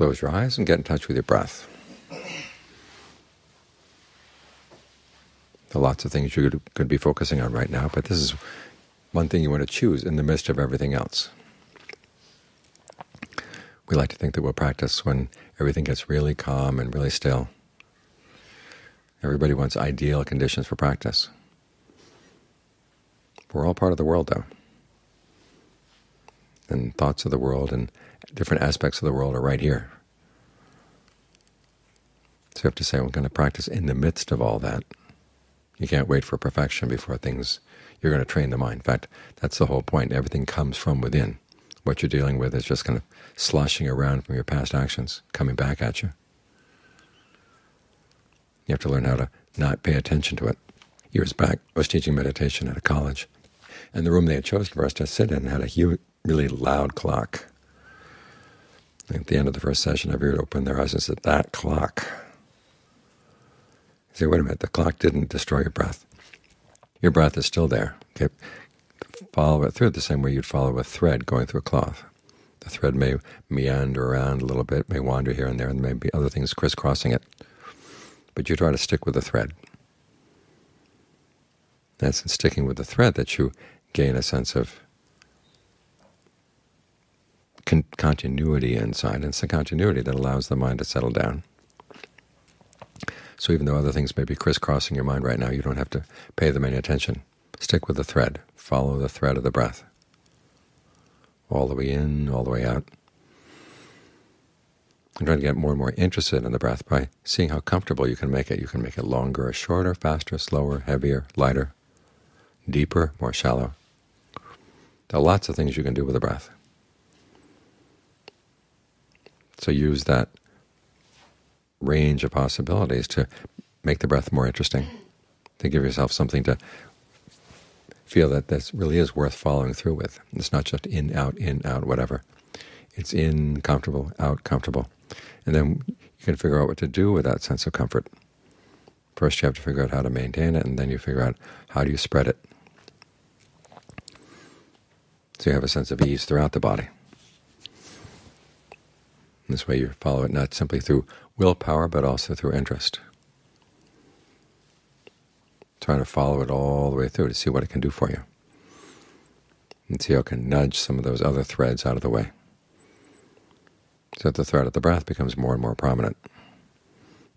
close your eyes and get in touch with your breath. There are lots of things you could be focusing on right now, but this is one thing you want to choose in the midst of everything else. We like to think that we'll practice when everything gets really calm and really still. Everybody wants ideal conditions for practice. We're all part of the world, though. And thoughts of the world and different aspects of the world are right here. So you have to say, I'm going to practice in the midst of all that. You can't wait for perfection before things, you're going to train the mind. In fact, that's the whole point. Everything comes from within. What you're dealing with is just kind of sloshing around from your past actions, coming back at you. You have to learn how to not pay attention to it. Years back, I was teaching meditation at a college, and the room they had chosen for us to sit in had a huge, really loud clock. At the end of the first session, everyone opened their eyes and said, that clock. You say, wait a minute, the clock didn't destroy your breath. Your breath is still there. Okay? Follow it through the same way you'd follow a thread going through a cloth. The thread may meander around a little bit, may wander here and there, and there may be other things crisscrossing it. But you try to stick with the thread. That's in sticking with the thread that you gain a sense of con continuity inside. And it's the continuity that allows the mind to settle down. So even though other things may be crisscrossing your mind right now, you don't have to pay them any attention. Stick with the thread. Follow the thread of the breath. All the way in, all the way out. And try to get more and more interested in the breath by seeing how comfortable you can make it. You can make it longer or shorter, faster, slower, heavier, lighter, deeper, more shallow. There are lots of things you can do with the breath. So use that range of possibilities to make the breath more interesting, to give yourself something to feel that this really is worth following through with. It's not just in, out, in, out, whatever. It's in, comfortable, out, comfortable. And then you can figure out what to do with that sense of comfort. First you have to figure out how to maintain it, and then you figure out how do you spread it. So you have a sense of ease throughout the body. This way you follow it not simply through willpower, but also through interest. Trying to follow it all the way through to see what it can do for you, and see how it can nudge some of those other threads out of the way, so that the thread of the breath becomes more and more prominent,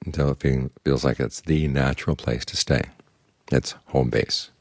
until it feels like it's the natural place to stay. It's home base.